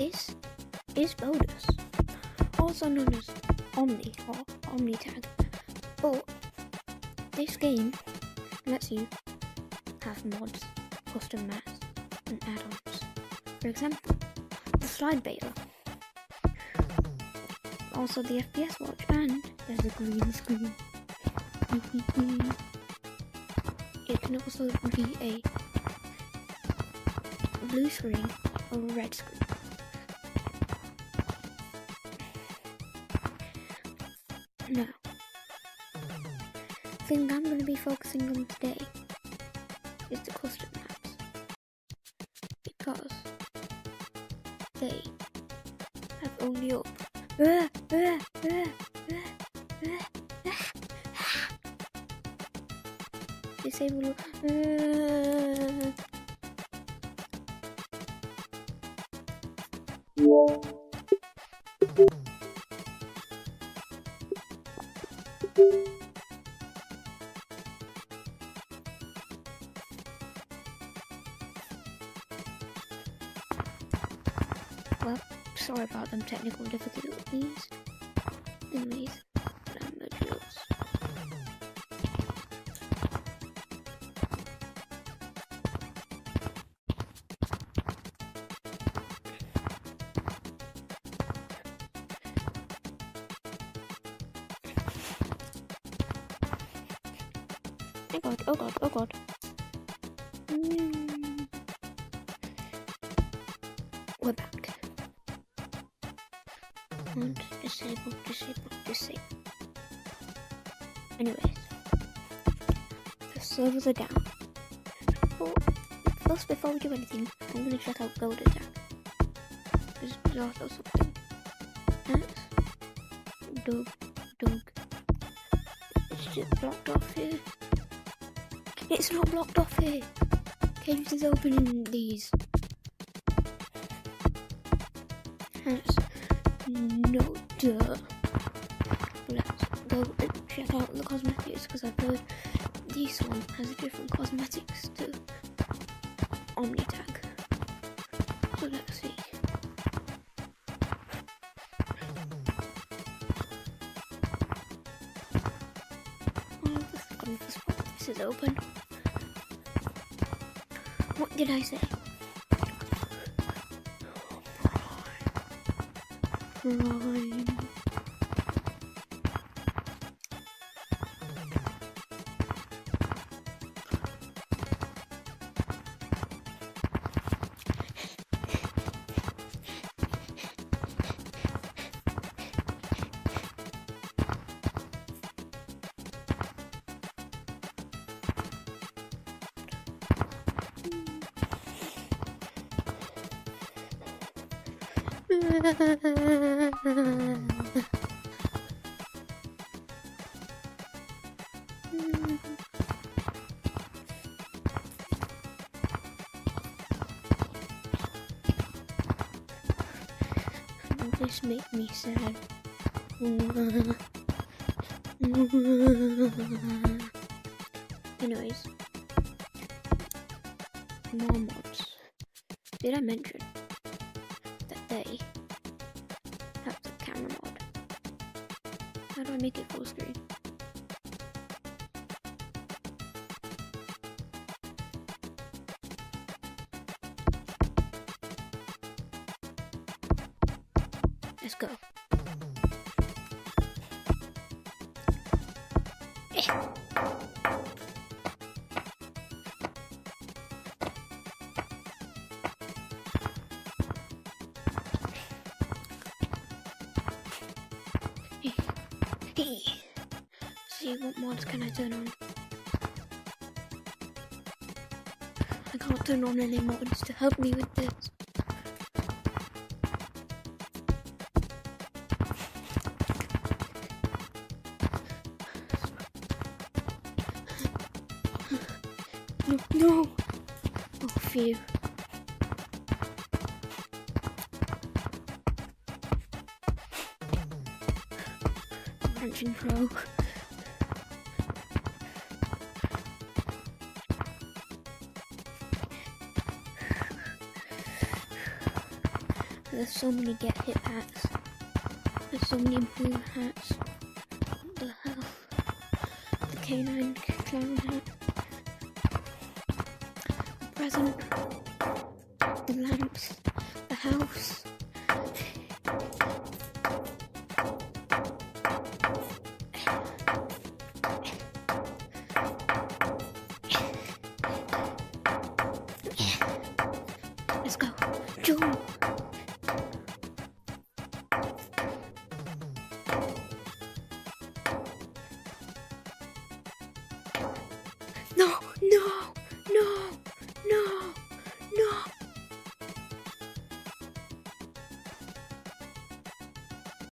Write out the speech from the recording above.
This is Bodus, also known as Omni or OmniTag, but this game lets you have mods, custom maps, and add-ons. For example, the slide bailer, also the FPS watch, and there's a green screen. it can also be a blue screen or a red screen. Now, the thing I'm going to be focusing on today is the custom maps because they have only up. Disable. Well, sorry about them technical difficulties. Anyways, damages. Oh god, oh god, oh god. Mm. And disable, disable, disable. Anyways, the servers are down. But first, before we do anything, I'm gonna check out Gold Attack. There's also something. That's Doug, Doug. It's just blocked off here. It's not blocked off here. Caves is open in these. That's no duh. Let's go and check out the cosmetics because I've heard this one has different cosmetics to OmniTag. So let's see. Oh, this, is open. What did I say? Prime. This make me sad. Anyways, more mods. Did I mention that they have the camera mod? How do I make it full screen? Let's go. Eh. See what mods can I turn on? I can't turn on any mods to help me with this. No, no. Oh, phew. There's so many get hit hats. There's so many blue hats. What the hell? The canine clown hat. The present. The lamps. The house. Let's go. Jump.